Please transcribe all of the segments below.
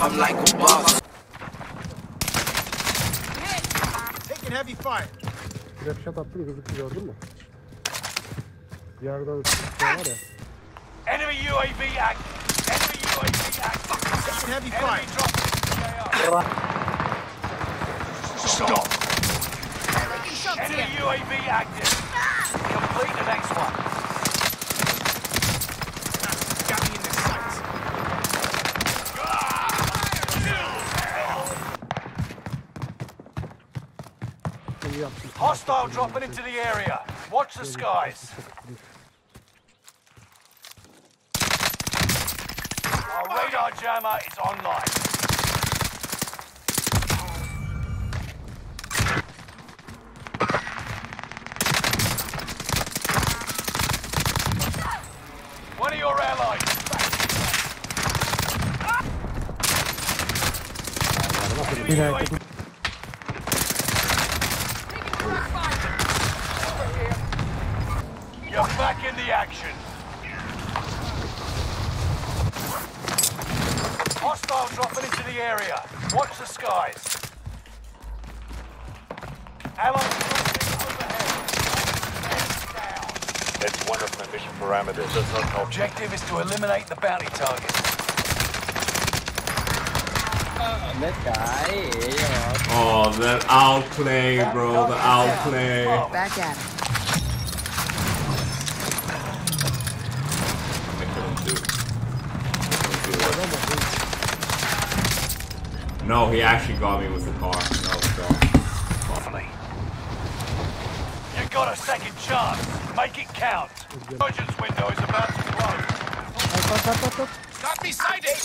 I'm like a boss. Taking heavy fire. Snapshot attım gözüktü gördün mü? Yerden şey var ya. Enemy UAV act. Enemy UAV act. Taking heavy Enemy fire. drop. Stop. Enemy UAV active. Complete the next one. Got me in the sights. İyi yaptın. Hostile dropping into the area. Watch the skies. Our radar jammer is online. One of your allies. UAV You're back in the action. Hostile dropping into the area. Watch the skies. Allied cruising overhead. That's one of my mission parameters. Does not help. Objective is to eliminate the bounty target. Oh, that outplay, bro. The outplay. Back at him. I couldn't do. I couldn't do it. No, he actually got me with the car. No, bro. Lovely. You got a second chance. Make it count. Emergence window is about to close. At at at at at. Got me sighted.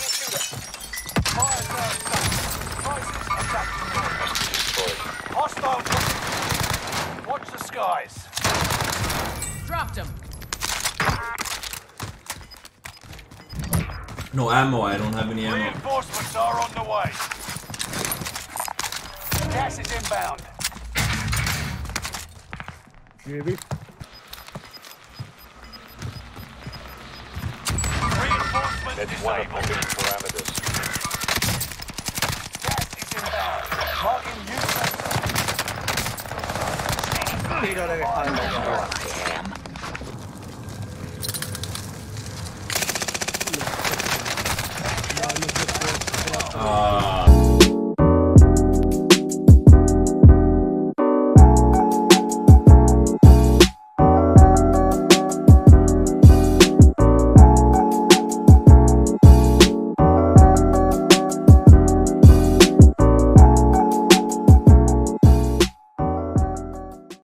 Fire down. Hostile. Watch the skies. Dropped him. No ammo. I don't have any ammo. Reinforcements are on the way. Gas is inbound. Gibi. Reinforcement one of my parameters. Gas is inbound. Marking you. I am. Uh.